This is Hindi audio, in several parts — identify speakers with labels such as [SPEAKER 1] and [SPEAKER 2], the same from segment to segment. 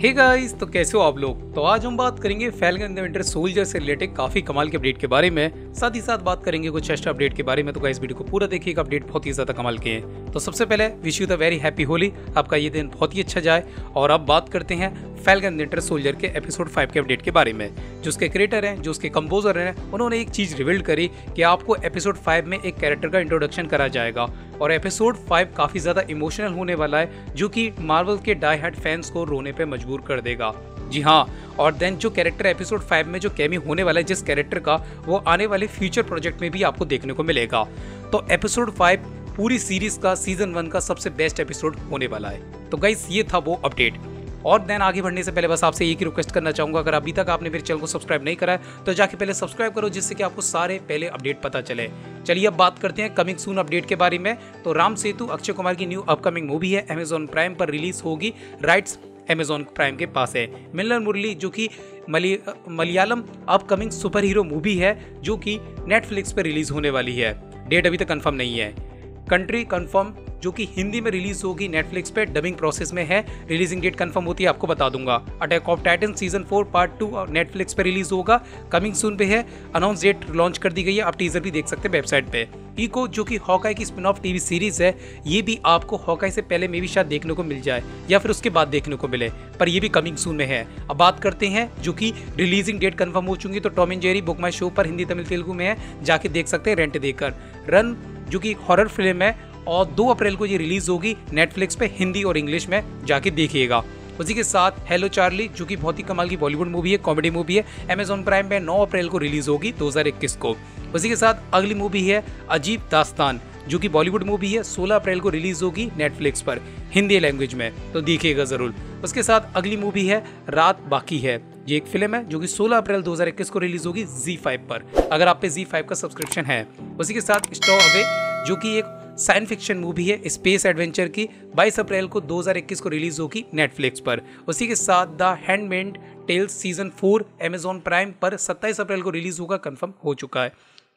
[SPEAKER 1] हे गाइस तो कैसे हो आप लोग? तो आज हम बात करेंगे फैलगन विंटर सोल्जर से रिलेटेड काफ़ी कमाल के अपडेट के बारे में। साथ ही साथ बात करेंगे कुछ एक्स्ट्रा अपडेट के बारे में। तो गाइस वीडियो को पूरा देखिएगा अपडेट बहुत ही ज़्यादा कमाल के हैं। तो सबसे पहले wish you the very happy Holi. आपका ये दिन बहुत ही अच्छा जाए। और अब बात करते हैं फैल्कन विंटर सोल्जर के एपिसोड फाइव के अपडेट के बारे में। जो उसके क्रिएटर हैं, जो उसके कंपोजर हैं, उन्होंने एक चीज़ रिवील करी कि आपको एपिसोड फाइव में एक कैरेक्टर का इंट्रोडक्शन करा जाएगा। और एपिसोड फाइव काफ़ी ज़्यादा इमोशनल होने वाला है, जो कि मार्वल के डाई हार्ट फैंस को रोने पे मजबूर कर देगा। जी हाँ और देन जो कैरेक्टर एपिसोड फाइव में जो कैमी होने वाला है, जिस कैरेक्टर का, वो आने वाले फ्यूचर प्रोजेक्ट में भी आपको देखने को मिलेगा। तो एपिसोड फाइव पूरी सीरीज़ का सीज़न वन का सबसे बेस्ट एपिसोड होने वाला है। तो गाइस ये था वो अपडेट और देन आगे बढ़ने से पहले बस आपसे एक ही रिक्वेस्ट करना चाहूँगा, अगर अभी तक आपने मेरे चैनल को सब्सक्राइब नहीं करा है तो जाके पहले सब्सक्राइब करो, जिससे कि आपको सारे पहले अपडेट पता चले। चलिए अब बात करते हैं कमिंग सून अपडेट के बारे में। तो राम सेतु, अक्षय कुमार की न्यू अपकमिंग मूवी है अमेजोन प्राइम पर रिलीज़ होगी। राइट्स अमेजोन प्राइम के पास है। मिलर मुरली, जो कि मली, Malayalam upcoming super hero movie है, जो कि नेटफ्लिक्स पर रिलीज़ होने वाली है। डेट अभी तक कंफर्म नहीं है। कंट्री कंफर्म जो कि हिंदी में रिलीज़ होगी नेटफ्लिक्स पे डबिंग प्रोसेस में है। रिलीजिंग डेट कंफर्म होती है, आपको बता दूँगा। Attack of Titan season four part two Netflix पे रिलीज़ होगा। कमिंग सून पे है। अनाउंस डेट लॉन्च कर दी गई है। आप टीजर भी देख सकते हैं वेबसाइट पे। इको जो कि हॉकाई की स्पिन ऑफ़ टीवी सीरीज़ है, ये भी आपको हॉकाई से पहले में भी शायद देखने को मिल जाए, या फिर उसके बाद देखने को मिले, पर ये भी कमिंग सून में है। अब बात करते हैं, जो कि रिलीजिंग डेट कंफर्म हो चुकी है तो Tom and Jerry Book My Show पर हिंदी, तमिल, तेलुगु में है, जाके देख सकते हैं रेंट देकर। रन जो कि हॉरर फ़िल्म है और 2 अप्रैल को ये रिलीज़ होगी नेटफ्लिक्स पे हिंदी और इंग्लिश में, जाके देखिएगा। उसी के साथ हेलो चार्ली जो कि बहुत ही कमाल की बॉलीवुड मूवी है कॉमेडी मूवी है अमेजोन प्राइम में 9 अप्रैल को रिलीज़ होगी 2021 को। उसी के साथ अगली मूवी है अजीब दास्तान, जो कि बॉलीवुड मूवी है 16 अप्रैल को रिलीज़ होगी नेटफ्लिक्स पर, हिंदी लैंग्वेज में तो देखिएगा ज़रूर। उसके साथ अगली मूवी है, रात बाकी है, ये एक फ़िल्म है, जो कि 16 अप्रैल 2021 को रिलीज़ होगी Z5 पर, अगर आप पे Z5 का सब्सक्रिप्शन है। उसी के साथ स्टो अवे जो कि एक साइंस फिक्शन मूवी है, स्पेस एडवेंचर की। 22 अप्रैल को 2021 को रिलीज़ होगी नेटफ्लिक्स पर। उसी के साथ the Handmaid Tales season four Amazon Prime पर 27 अप्रैल को रिलीज़ होगा, कंफर्म हो चुका है।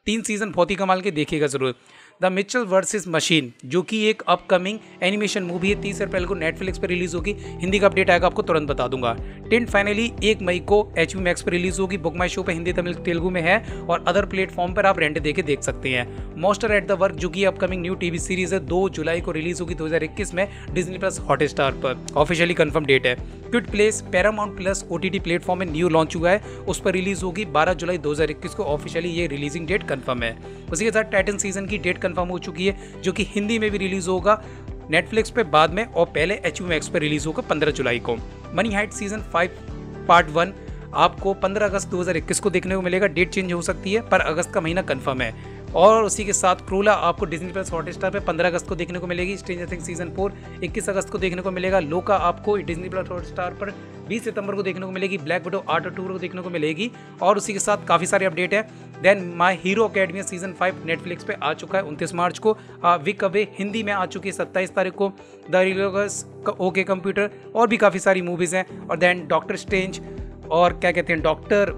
[SPEAKER 1] तीन सीज़न बहुत ही कमाल के देखेगा ज़रूर। द मिचल वर्सेस मशीन, जो कि एक अपकमिंग एनिमेशन मूवी है। तीस अप्रैल को नेटफ्लिक्स पर रिलीज़ होगी, हिंदी का अपडेट आएगा, आपको तुरंत बता दूँगा। टेंट फाइनली एक मई को एच मैक्स पर रिलीज़ होगी। बुक माई शो पर हिंदी, तमिल, तेलुगु में है और अदर प्लेटफॉर्म पर आप रेंट देके देख सकते हैं। मोस्टर एट द वर्क, जो कि अपकमिंग न्यू टीवी सीरीज़ है, दो जुलाई को रिलीज़ होगी दो हज़ार इक्कीस में, डिजनी प्लस हॉट स्टार पर। ऑफिशियली कन्फर्म डेट है। क्विट प्लेस पैरामाउंट प्लस ओ प्लेटफॉर्म में न्यू लॉन्च हुआ है। उस पर रिलीज़ होगी 12 जुलाई 2021 को। ऑफिशियली ये रिलीजिंग डेट कंफर्म है। उसी के साथ टाइटन सीज़न की डेट कंफर्म हो चुकी है, जो कि हिंदी में भी रिलीज़ होगा नेटफ्लिक्स पे बाद में, और पहले एच मैक्स पे रिलीज़ होगा 15 जुलाई को। Money Heist season 5 part one आपको 15 अगस्त 2021 को देखने को मिलेगा। डेट चेंज हो सकती है, पर अगस्त का महीना कंफर्म है। और उसी के साथ क्रूला आपको डिजनी प्लस हॉट स्टार पर पंद्रह अगस्त को देखने को मिलेगी स्ट्रेंजर थिंग सीज़न फोर इक्कीस अगस्त को देखने को मिलेगा, लोका आपको डिजनी प्लस हॉट स्टार पर बीस सितंबर को देखने को मिलेगी ब्लैक विडो आठ अक्टूबर को देखने को मिलेगी और उसी के साथ काफ़ी सारे अपडेट है। Then My Hero Academia season five Netflix पे आ चुका है उनतीस मार्च को। विक अवे हिंदी में आ चुकी है सत्ताईस तारीख को। द रिलोगस ओके कंप्यूटर और भी काफ़ी सारी मूवीज़ हैं। और देन डॉक्टर स्टेंज और क्या कहते हैं डॉक्टर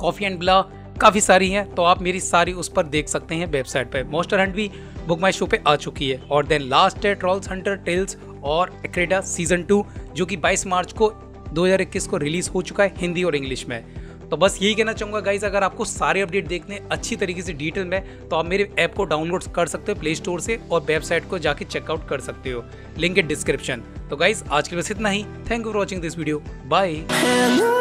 [SPEAKER 1] कॉफ़ी एंड ब्ला काफ़ी सारी हैं तो आप मेरी सारी उस पर देख सकते हैं वेबसाइट पर मोस्टर हंट भी बुक माई शो पे आ चुकी है। और देन लास्ट है ट्रॉल्स हंटर टेल्स और एक्रेडा सीज़न टू जो कि 22 मार्च को 2021 को रिलीज़ हो चुका है हिंदी और इंग्लिश में। तो बस यही कहना चाहूँगा गाइज़ अगर आपको सारे अपडेट देखने अच्छी तरीके से डिटेल में तो आप मेरे ऐप को डाउनलोड कर सकते हो प्ले स्टोर से और वेबसाइट को जाके चेकआउट कर सकते हो। लिंक है डिस्क्रिप्शन तो गाइज़ आज के लिए बस इतना ही। Thank you for watching this video bye